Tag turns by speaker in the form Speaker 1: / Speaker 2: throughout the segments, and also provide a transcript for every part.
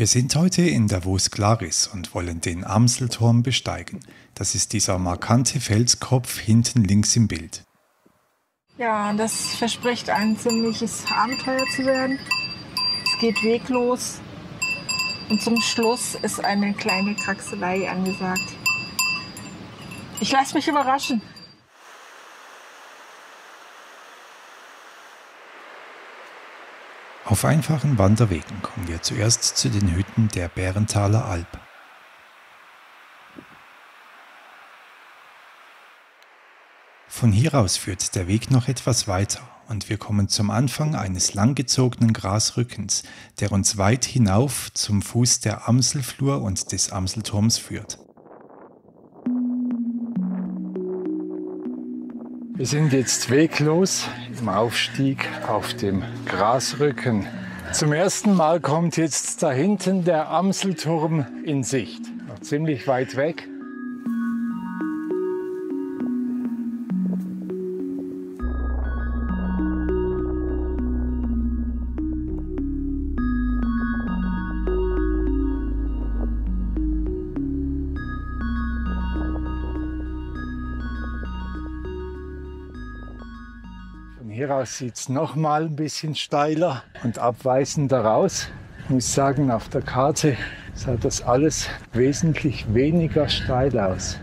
Speaker 1: Wir sind heute in Davos Glaris und wollen den Amselturm besteigen. Das ist dieser markante Felskopf hinten links im Bild.
Speaker 2: Ja, das verspricht ein ziemliches Abenteuer zu werden. Es geht weglos und zum Schluss ist eine kleine Kraxelei angesagt. Ich lasse mich überraschen.
Speaker 1: Auf einfachen Wanderwegen kommen wir zuerst zu den Hütten der Bärenthaler Alp. Von hier aus führt der Weg noch etwas weiter und wir kommen zum Anfang eines langgezogenen Grasrückens, der uns weit hinauf zum Fuß der Amselflur und des Amselturms führt.
Speaker 3: Wir sind jetzt weglos im Aufstieg auf dem Grasrücken. Zum ersten Mal kommt jetzt da hinten der Amselturm in Sicht. Noch ziemlich weit weg. Hier aus sieht es noch mal ein bisschen steiler und abweisender aus. Ich muss sagen, auf der Karte sah das alles wesentlich weniger steil aus.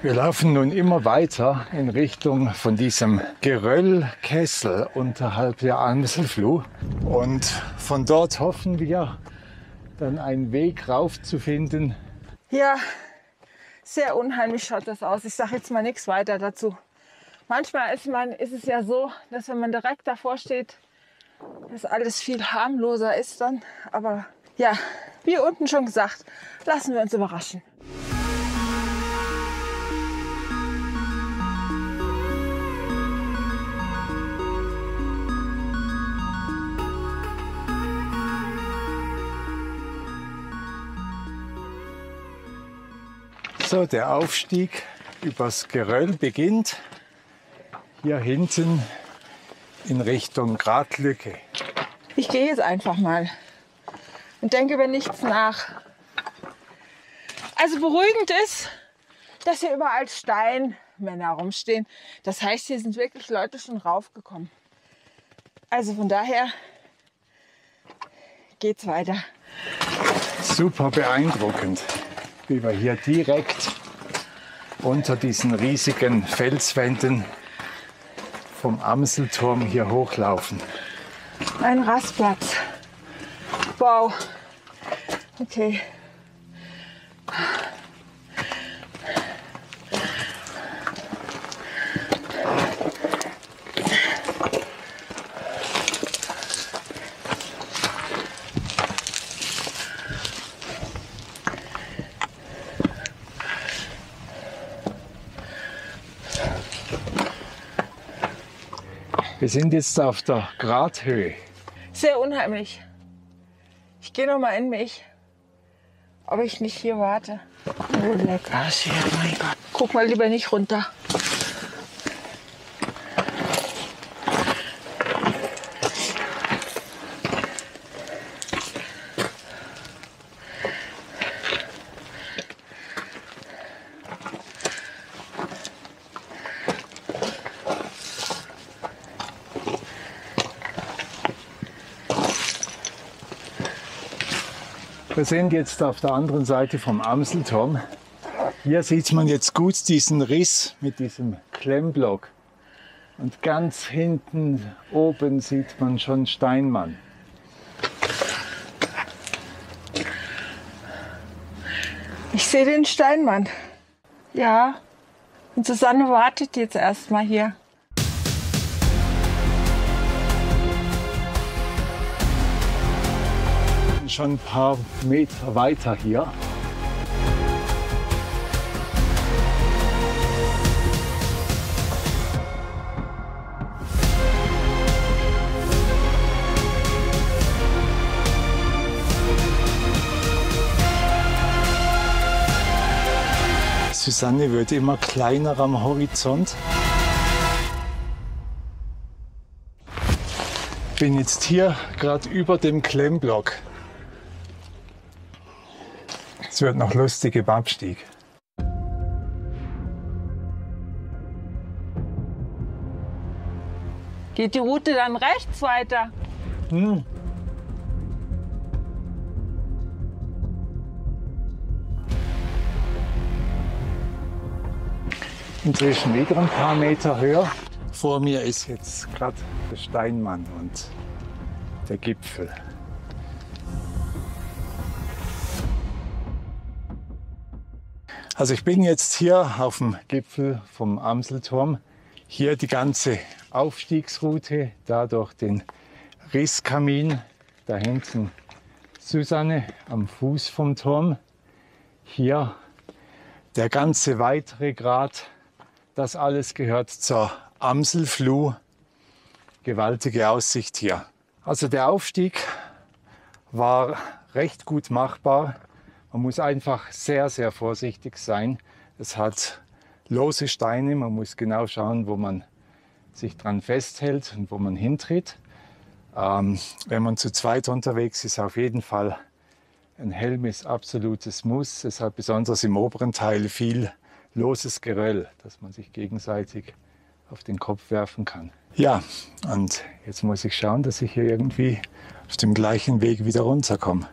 Speaker 3: Wir laufen nun immer weiter in Richtung von diesem Geröllkessel unterhalb der Amselfluh und von dort hoffen wir dann einen Weg rauf zu finden.
Speaker 2: Ja, sehr unheimlich schaut das aus. Ich sage jetzt mal nichts weiter dazu. Manchmal ist, man, ist es ja so, dass wenn man direkt davor steht, dass alles viel harmloser ist dann. Aber ja, wie unten schon gesagt, lassen wir uns überraschen.
Speaker 3: So, der Aufstieg übers Geröll beginnt hier hinten in Richtung Gratlücke.
Speaker 2: Ich gehe jetzt einfach mal und denke über nichts nach. Also beruhigend ist, dass hier überall Steinmänner rumstehen. Das heißt, hier sind wirklich Leute schon raufgekommen. Also von daher geht's weiter.
Speaker 3: Super beeindruckend wir hier direkt unter diesen riesigen Felswänden vom Amselturm hier hochlaufen.
Speaker 2: Ein Rastplatz. Wow. Okay.
Speaker 3: Wir sind jetzt auf der Grathöhe.
Speaker 2: Sehr unheimlich. Ich gehe noch mal in mich, ob ich nicht hier warte. Oh, lecker. Shit, mein Gott. Guck mal lieber nicht runter.
Speaker 3: Wir sind jetzt auf der anderen Seite vom Amselturm. Hier sieht man jetzt gut diesen Riss mit diesem Klemmblock. Und ganz hinten oben sieht man schon Steinmann.
Speaker 2: Ich sehe den Steinmann. Ja. Und Susanne wartet jetzt erstmal hier.
Speaker 3: Schon ein paar Meter weiter hier. Susanne wird immer kleiner am Horizont. bin jetzt hier gerade über dem Klemmblock. Es wird noch lustig im Abstieg.
Speaker 2: Geht die Route dann rechts weiter?
Speaker 3: Hm. Inzwischen wieder ein paar Meter höher. Vor mir ist jetzt gerade der Steinmann und der Gipfel. Also ich bin jetzt hier auf dem Gipfel vom Amselturm. Hier die ganze Aufstiegsroute, da durch den Risskamin, da hinten Susanne am Fuß vom Turm. Hier der ganze weitere Grat, das alles gehört zur Amselfluh. Gewaltige Aussicht hier. Also der Aufstieg war recht gut machbar. Man muss einfach sehr, sehr vorsichtig sein. Es hat lose Steine, man muss genau schauen, wo man sich dran festhält und wo man hintritt. Ähm, wenn man zu zweit unterwegs ist, auf jeden Fall ein Helm ist absolutes Muss. Es hat besonders im oberen Teil viel loses Geröll, das man sich gegenseitig auf den Kopf werfen kann. Ja, und jetzt muss ich schauen, dass ich hier irgendwie auf dem gleichen Weg wieder runterkomme.